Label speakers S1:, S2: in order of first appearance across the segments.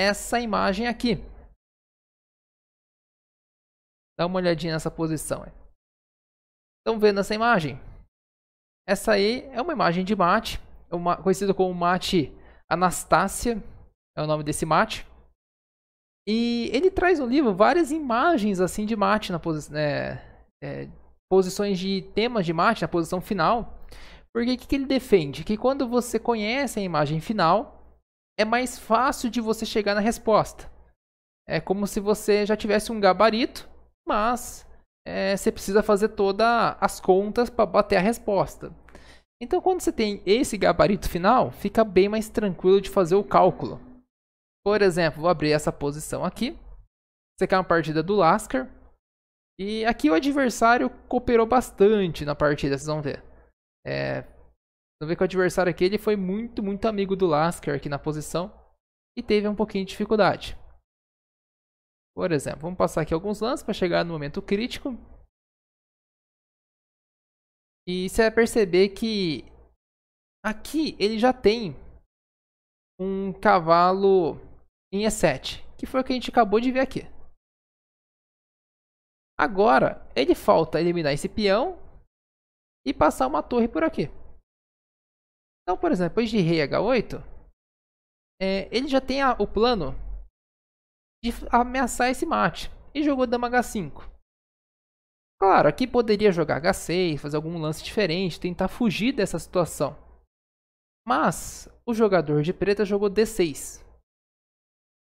S1: essa imagem aqui. Dá uma olhadinha nessa posição. Estão vendo essa imagem? Essa aí é uma imagem de mate, é conhecida como mate Anastácia, é o nome desse mate. E ele traz no livro várias imagens assim de mate na posição, é, é, posições de temas de mate na posição final. Porque o que, que ele defende? Que quando você conhece a imagem final, é mais fácil de você chegar na resposta. É como se você já tivesse um gabarito, mas é, você precisa fazer todas as contas para bater a resposta. Então, quando você tem esse gabarito final, fica bem mais tranquilo de fazer o cálculo. Por exemplo, vou abrir essa posição aqui. Você quer uma partida do Lasker. E aqui o adversário cooperou bastante na partida, vocês vão ver. É, vão ver que o adversário aqui ele foi muito, muito amigo do Lasker aqui na posição. E teve um pouquinho de dificuldade. Por exemplo, vamos passar aqui alguns lances para chegar no momento crítico. E você vai perceber que aqui ele já tem um cavalo em E7, que foi o que a gente acabou de ver aqui. Agora, ele falta eliminar esse peão e passar uma torre por aqui. Então, por exemplo, depois de rei H8, é, ele já tem a, o plano de ameaçar esse mate. E jogou dama H5. Claro, aqui poderia jogar H6, fazer algum lance diferente, tentar fugir dessa situação. Mas o jogador de preta jogou D6.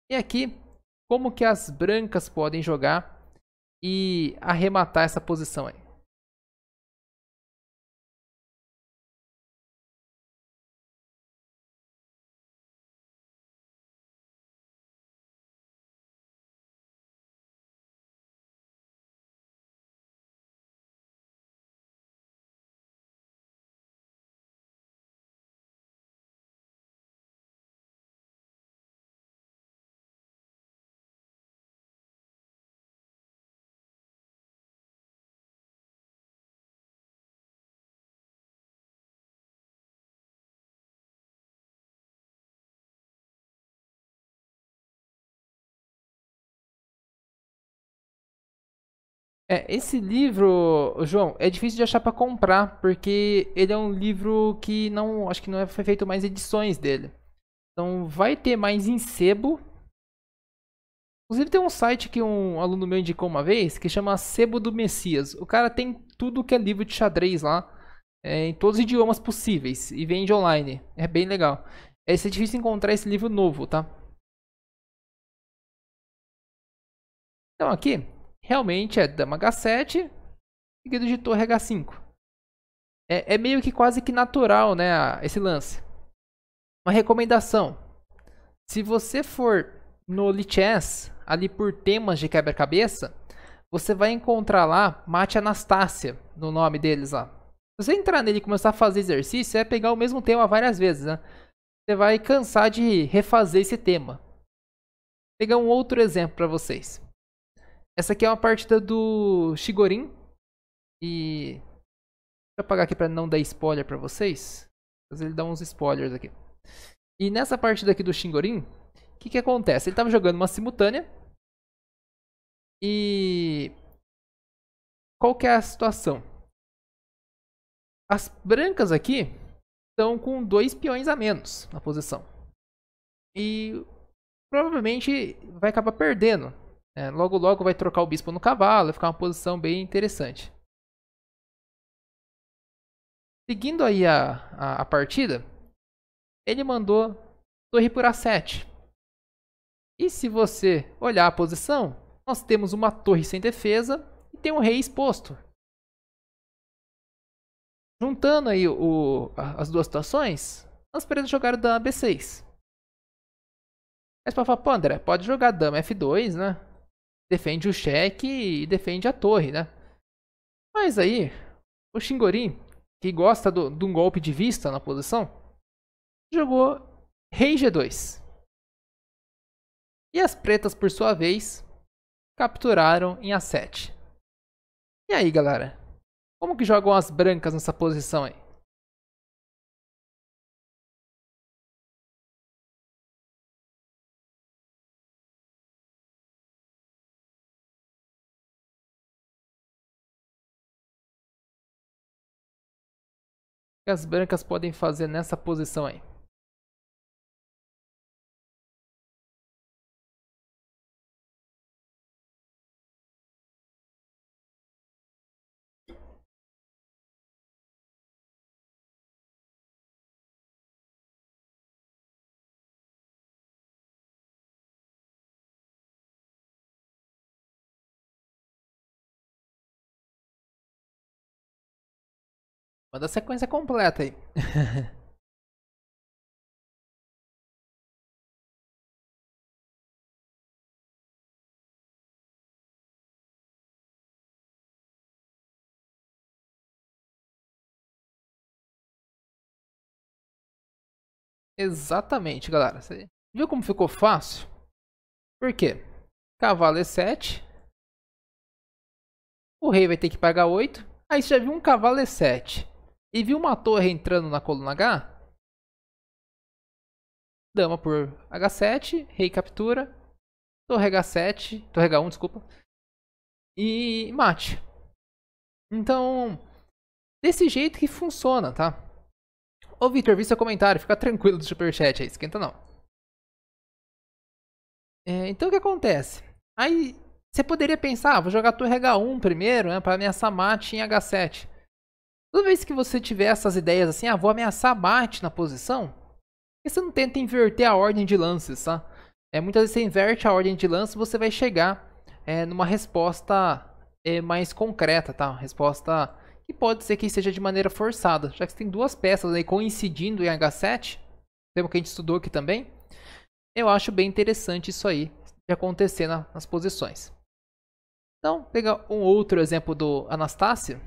S1: E aqui, como que as brancas podem jogar e arrematar essa posição aí? É, esse livro, João, é difícil de achar para comprar, porque ele é um livro que não, acho que não é, foi feito mais edições dele. Então vai ter mais em sebo. Inclusive tem um site que um aluno meu indicou uma vez, que chama Sebo do Messias. O cara tem tudo que é livro de xadrez lá, é, em todos os idiomas possíveis, e vende online. É bem legal. É, é difícil encontrar esse livro novo, tá? Então aqui, realmente é dama H7 seguido de torre H5. É, é, meio que quase que natural, né, esse lance. Uma recomendação. Se você for no Lichess, ali por temas de quebra-cabeça, você vai encontrar lá Mate Anastácia, no nome deles lá. Se você entrar nele e começar a fazer exercício, vai pegar o mesmo tema várias vezes, né? Você vai cansar de refazer esse tema. Vou pegar um outro exemplo para vocês. Essa aqui é uma partida do Shigorin. E. Deixa eu apagar aqui pra não dar spoiler pra vocês. Mas ele dá uns spoilers aqui. E nessa partida aqui do Shigorin, o que que acontece? Ele tava jogando uma simultânea. E. Qual que é a situação? As brancas aqui estão com dois peões a menos na posição. E provavelmente vai acabar perdendo é, logo logo vai trocar o bispo no cavalo, vai ficar uma posição bem interessante. Seguindo aí a, a, a partida, ele mandou torre por A7. E se você olhar a posição, nós temos uma torre sem defesa e tem um rei exposto. Juntando aí o, as duas situações, nós podemos jogar dama B6. Mas para falar, pô André, pode jogar dama F2, né? Defende o cheque e defende a torre, né? Mas aí, o Shingorin, que gosta do, de um golpe de vista na posição, jogou Rei G2. E as pretas, por sua vez, capturaram em A7. E aí, galera? Como que jogam as brancas nessa posição aí? Que as brancas podem fazer nessa posição aí? Manda a sequência completa aí. Exatamente, galera. Você viu como ficou fácil? Por quê? Cavalo E7. O rei vai ter que pagar 8. Aí você já viu um cavalo E7 e viu uma torre entrando na coluna H, dama por H7, rei captura, torre H7, torre H1, desculpa, e mate. Então, desse jeito que funciona, tá? Ô Victor, vi seu comentário, fica tranquilo do superchat aí, esquenta não. É, então o que acontece? Aí você poderia pensar, ah, vou jogar torre H1 primeiro, né, para ameaçar mate em H7. Toda vez que você tiver essas ideias assim, ah, vou ameaçar mate na posição, você não tenta inverter a ordem de lances, tá? É, muitas vezes você inverte a ordem de lances você vai chegar é, numa resposta é, mais concreta, tá? Resposta que pode ser que seja de maneira forçada, já que você tem duas peças aí coincidindo em H7, tema que a gente estudou aqui também. Eu acho bem interessante isso aí de acontecer na, nas posições. Então, pegar um outro exemplo do Anastácio.